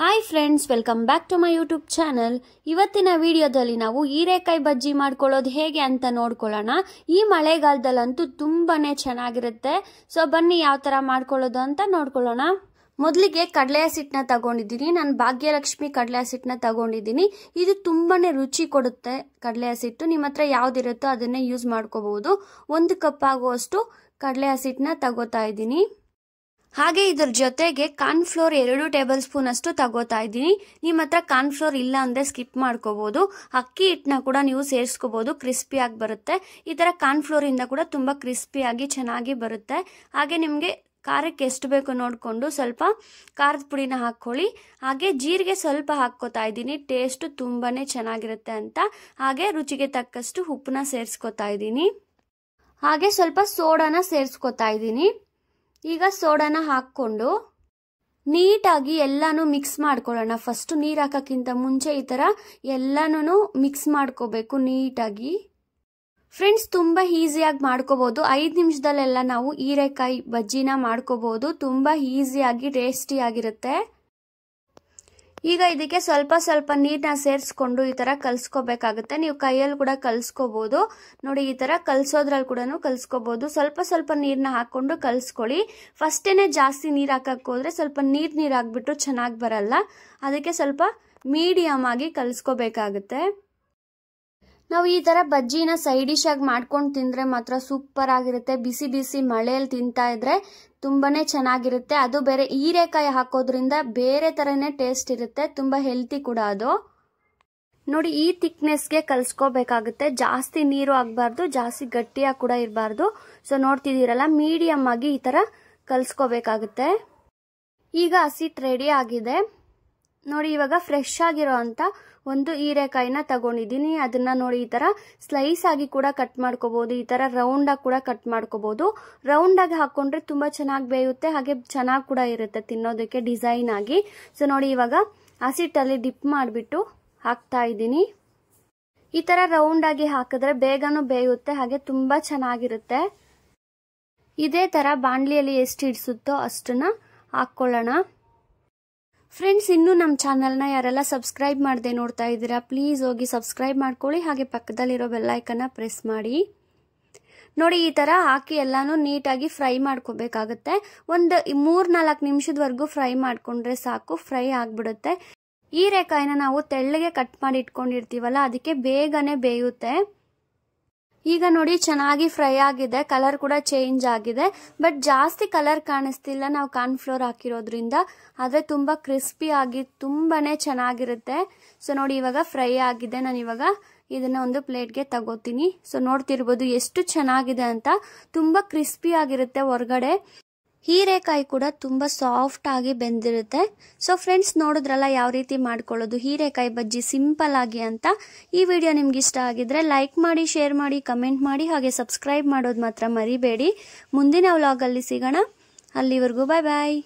Hi friends welcome back to my YouTube channel ಇವತ್ತಿನ ವಿಡಿಯೋದಲ್ಲಿ ನಾವು ಹೀರೆಕಾಯಿ ಬಜ್ಜಿ ಮಾಡ್ಕೊಳ್ಳೋದು ಹೇಗೆ ಅಂತ ನೋಡ್ಕೊಳ್ಳೋಣ. ಈ ಮಳೆಗಾಲದಲ್ಲಂತೂ ತುಂಬಾ ಚೆನ್ನಾಗಿರುತ್ತೆ. ಸೊ ಬನ್ನಿ ಯಾವ ಥರ ಮಾಡ್ಕೊಳ್ಳೋದು ಅಂತ ನೋಡ್ಕೊಳ್ಳೋಣ. ಮೊದಲಿಗೆ ಕಡಲೆ ಹಸಿಟ್ಟನ್ನ ತಗೊಂಡಿದ್ದೀನಿ. ನಾನು ಭಾಗ್ಯಲಕ್ಷ್ಮಿ ಕಡಲೆ ಹಸಿಟ್ಟನ್ನ ತಗೊಂಡಿದ್ದೀನಿ. ಇದು ತುಂಬಾ ರುಚಿ ಕೊಡುತ್ತೆ ಕಡಲೆ ಹಸಿಟ್ಟು. ನಿಮ್ಮ ಹತ್ರ ಯಾವ್ದಿರುತ್ತೋ ಅದನ್ನೇ ಯೂಸ್ ಮಾಡ್ಕೋಬಹುದು ಒಂದು ಕಪ್ ಆಗುವಷ್ಟು ಕಡಲೆ ಹಸಿಟ್ಟನ್ನ ತಗೋತಾ ಇದ್ದೀನಿ. ಹಾಗೆ ಇದರ ಜೊತೆಗೆ ಕಾರ್ನ್ಫ್ಲೋರ್ ಎರಡು ಟೇಬಲ್ ಸ್ಪೂನ್ ಅಷ್ಟು ತಗೋತಾ ಇದ್ದೀನಿ. ನಿಮ್ಮ ಹತ್ರ ಕಾರ್ನ್ಫ್ಲೋರ್ ಇಲ್ಲ ಅಂದ್ರೆ ಸ್ಕಿಪ್ ಮಾಡ್ಕೋಬಹುದು ಅಕ್ಕಿ ಹಿಟ್ಟನ್ನ ಕೂಡ ನೀವು ಸೇರಿಸ್ಕೋಬಹುದು ಕ್ರಿಸ್ಪಿಯಾಗಿ ಬರುತ್ತೆ. ಈ ತರ ಕಾರ್ನ್ಫ್ಲೋರ್ ಇಂದ ಕೂಡ ತುಂಬಾ ಕ್ರಿಸ್ಪಿಯಾಗಿ ಚೆನ್ನಾಗಿ ಬರುತ್ತೆ. ಹಾಗೆ ನಿಮಗೆ ಖಾರಕ್ಕೆ ಎಷ್ಟು ಬೇಕು ನೋಡಿಕೊಂಡು ಸ್ವಲ್ಪ ಖಾರದ ಪುಡಿನ ಹಾಕ್ಕೊಳ್ಳಿ. ಹಾಗೆ ಜೀರಿಗೆ ಸ್ವಲ್ಪ ಹಾಕ್ಕೋತಾ ಇದ್ದೀನಿ. ಟೇಸ್ಟ್ ತುಂಬಾನೇ ಚೆನ್ನಾಗಿರುತ್ತೆ ಅಂತ. ಹಾಗೆ ರುಚಿಗೆ ತಕ್ಕಷ್ಟು ಉಪ್ಪನ್ನ ಸೇರಿಸ್ಕೊತಾ ಇದ್ದೀನಿ. ಹಾಗೆ ಸ್ವಲ್ಪ ಸೋಡಾನ ಸೇರಿಸ್ಕೋತಾ ಇದ್ದೀನಿ. ಈಗ ಸೋಡಾನ ಹಾಕ್ಕೊಂಡು ನೀಟಾಗಿ ಎಲ್ಲಾನು ಮಿಕ್ಸ್ ಮಾಡ್ಕೊಳ್ಳೋಣ. ಫಸ್ಟ್ ನೀರು ಹಾಕೋಕ್ಕಿಂತ ಮುಂಚೆ ಈ ಥರ ಎಲ್ಲಾನು ಮಿಕ್ಸ್ ಮಾಡ್ಕೋಬೇಕು ನೀಟಾಗಿ. ಫ್ರೆಂಡ್ಸ್ ತುಂಬ ಈಸಿಯಾಗಿ ಮಾಡ್ಕೋಬೋದು. ಐದು ನಿಮಿಷದಲ್ಲೆಲ್ಲ ನಾವು ಹೀರೆಕಾಯಿ ಬಜ್ಜಿನ ಮಾಡ್ಕೋಬೋದು. ತುಂಬ ಈಸಿಯಾಗಿ ಟೇಸ್ಟಿಯಾಗಿರುತ್ತೆ ಈಗ ಇದಕ್ಕೆ ಸ್ವಲ್ಪ ಸ್ವಲ್ಪ ನೀರನ್ನ ಸೇರಿಸ್ಕೊಂಡು ಈ ಥರ ಕಲ್ಸ್ಕೋಬೇಕಾಗುತ್ತೆ. ನೀವು ಕೈಯಲ್ಲಿ ಕೂಡ ಕಲ್ಸ್ಕೋಬಹುದು ನೋಡಿ, ಈ ಥರ ಕಲ್ಸೋದ್ರಲ್ಲಿ ಕೂಡ ಕಲ್ಸ್ಕೋಬೋದು. ಸ್ವಲ್ಪ ಸ್ವಲ್ಪ ನೀರನ್ನ ಹಾಕ್ಕೊಂಡು ಕಲ್ಸ್ಕೊಳ್ಳಿ. ಫಸ್ಟೇನೆ ಜಾಸ್ತಿ ನೀರು ಹಾಕಕ್ಕೆ ಹೋದ್ರೆ ಸ್ವಲ್ಪ ನೀರು ನೀರು ಹಾಕ್ಬಿಟ್ಟು ಚೆನ್ನಾಗಿ ಬರಲ್ಲ. ಅದಕ್ಕೆ ಸ್ವಲ್ಪ ಮೀಡಿಯಮ್ ಆಗಿ ಕಲ್ಸ್ಕೋಬೇಕಾಗುತ್ತೆ. ನಾವು ಈ ಥರ ಬಜ್ಜಿನ ಸೈಡ್ ಡಿಶ್ ಆಗಿ ಮಾಡ್ಕೊಂಡು ತಿಂದರೆ ಮಾತ್ರ ಸೂಪರ್ ಆಗಿರುತ್ತೆ. ಬಿಸಿ ಬಿಸಿ ಮಳೆಯಲ್ಲಿ ತಿಂತಾ ಇದ್ರೆ ತುಂಬಾನೇ ಚೆನ್ನಾಗಿರುತ್ತೆ. ಅದು ಬೇರೆ ಹೀರೆಕಾಯಿ ಹಾಕೋದ್ರಿಂದ ಬೇರೆ ಥರನೇ ಟೇಸ್ಟ್ ಇರುತ್ತೆ. ತುಂಬ ಹೆಲ್ತಿ ಕೂಡ ಅದು. ನೋಡಿ, ಈ ಥಿಕ್ನೆಸ್ಗೆ ಕಲಿಸ್ಕೋಬೇಕಾಗುತ್ತೆ. ಜಾಸ್ತಿ ನೀರು ಆಗಬಾರ್ದು, ಜಾಸ್ತಿ ಗಟ್ಟಿಯಾಗಿ ಕೂಡ ಇರಬಾರ್ದು. ಸೊ ನೋಡ್ತಿದ್ದೀರಲ್ಲ ಮೀಡಿಯಮ್ ಆಗಿ ಈ ಥರ ಕಲಿಸ್ಕೋಬೇಕಾಗುತ್ತೆ. ಈಗ ಹಸಿಟ್ ರೆಡಿ ಆಗಿದೆ. ನೋಡಿ, ಇವಾಗ ಫ್ರೆಶ್ ಆಗಿರೋ ಒಂದು ಹೀರೆಕಾಯಿನ ತಗೊಂಡಿದ್ದೀನಿ. ಅದನ್ನ ನೋಡಿ, ಈ ತರ ಸ್ಲೈಸ್ ಆಗಿ ಕೂಡ ಕಟ್ ಮಾಡ್ಕೋಬಹುದು ಈ ತರ ರೌಂಡ್ ಆಗಿ ಕೂಡ ಕಟ್ ಮಾಡ್ಕೋಬಹುದು ರೌಂಡ್ ಆಗಿ ಹಾಕೊಂಡ್ರೆ ತುಂಬಾ ಚೆನ್ನಾಗಿ ಬೇಯುತ್ತೆ, ಹಾಗೆ ಚೆನ್ನಾಗಿ ಕೂಡ ಇರುತ್ತೆ ತಿನ್ನೋದಕ್ಕೆ ಡಿಸೈನ್ ಆಗಿ. ಸೊ ನೋಡಿ, ಇವಾಗ ಹಸಿಟ್ಟಲ್ಲಿ ಡಿಪ್ ಮಾಡಿಬಿಟ್ಟು ಹಾಕ್ತಾ ಇದ್ದೀನಿ. ಈ ತರ ರೌಂಡ್ ಆಗಿ ಹಾಕಿದ್ರೆ ಬೇಗನೂ ಬೇಯುತ್ತೆ, ಹಾಗೆ ತುಂಬಾ ಚೆನ್ನಾಗಿರುತ್ತೆ. ಇದೇ ತರ ಬಾಂಡ್ಲಿಯಲ್ಲಿ ಎಷ್ಟು ಇಡಿಸುತ್ತೋ ಅಷ್ಟನ್ನ ಹಾಕ್ಕೊಳ್ಳೋಣ ಫ್ರೆಂಡ್ಸ್ ಇನ್ನೂ ನಮ್ಮ ಚಾನಲ್ನ ಯಾರೆಲ್ಲ ಸಬ್ಸ್ಕ್ರೈಬ್ ಮಾಡದೆ ನೋಡ್ತಾ ಇದ್ದೀರಾ ಪ್ಲೀಸ್ ಹೋಗಿ ಸಬ್ಸ್ಕ್ರೈಬ್ ಮಾಡ್ಕೊಳ್ಳಿ. ಹಾಗೆ ಪಕ್ಕದಲ್ಲಿರೋ ಬೆಲ್ಲೈಕನ್ನ ಪ್ರೆಸ್ ಮಾಡಿ. ನೋಡಿ, ಈ ಥರ ಹಾಕಿ ಎಲ್ಲಾನು ನೀಟಾಗಿ ಫ್ರೈ ಮಾಡ್ಕೋಬೇಕಾಗತ್ತೆ. ಒಂದು ಮೂರ್ನಾಲ್ಕು ನಿಮಿಷದವರೆಗೂ ಫ್ರೈ ಮಾಡಿಕೊಂಡ್ರೆ ಸಾಕು ಫ್ರೈ ಆಗಿಬಿಡುತ್ತೆ. ಹೀರೆಕಾಯಿನ ನಾವು ತೆಳ್ಳಗೆ ಕಟ್ ಮಾಡಿ ಇಟ್ಕೊಂಡಿರ್ತೀವಲ್ಲ, ಅದಕ್ಕೆ ಬೇಗನೆ ಬೇಯುತ್ತೆ. ಈಗ ನೋಡಿ, ಚೆನ್ನಾಗಿ ಫ್ರೈ ಆಗಿದೆ, ಕಲರ್ ಕೂಡ ಚೇಂಜ್ ಆಗಿದೆ, ಬಟ್ ಜಾಸ್ತಿ ಕಲರ್ ಕಾಣಿಸ್ತಿಲ್ಲ ನಾವು ಕಾರ್ನ್ಫ್ಲೋರ್ ಹಾಕಿರೋದ್ರಿಂದ. ಆದರೆ ತುಂಬ ಕ್ರಿಸ್ಪಿ ಆಗಿ ತುಂಬಾನೇ ಚೆನ್ನಾಗಿರುತ್ತೆ. ಸೊ ನೋಡಿ, ಇವಾಗ ಫ್ರೈ ಆಗಿದೆ. ನಾನು ಇವಾಗ ಇದನ್ನ ಒಂದು ಪ್ಲೇಟ್ಗೆ ತಗೋತೀನಿ. ಸೊ ನೋಡ್ತಿರ್ಬೋದು ಎಷ್ಟು ಚೆನ್ನಾಗಿದೆ ಅಂತ. ತುಂಬ ಕ್ರಿಸ್ಪಿ ಆಗಿರುತ್ತೆ ಹೊರಗಡೆ. ಹೀರೆಕಾಯಿ ಕೂಡ ತುಂಬ ಸಾಫ್ಟ್ ಆಗಿ ಬೆಂದಿರುತ್ತೆ. ಸೊ ಫ್ರೆಂಡ್ಸ್ ನೋಡಿದ್ರಲ್ಲ ಯಾವ ರೀತಿ ಮಾಡ್ಕೊಳ್ಳೋದು? ಹೀರೆಕಾಯಿ ಬಜ್ಜಿ ಸಿಂಪಲ್ ಆಗಿ ಅಂತ. ಈ ವಿಡಿಯೋ ನಿಮ್ಗೆ ಇಷ್ಟ ಆಗಿದ್ರೆ ಲೈಕ್ ಮಾಡಿ ಶೇರ್ ಮಾಡಿ ಕಮೆಂಟ್ ಮಾಡಿ, ಹಾಗೆ ಸಬ್ಸ್ಕ್ರೈಬ್ ಮಾಡೋದು ಮಾತ್ರ ಮರಿಬೇಡಿ. ಮುಂದಿನ ವ್ಲಾಗಲ್ಲಿ ಸಿಗೋಣ. ಅಲ್ಲಿವರೆಗೂ ಬಾಯ್ ಬಾಯ್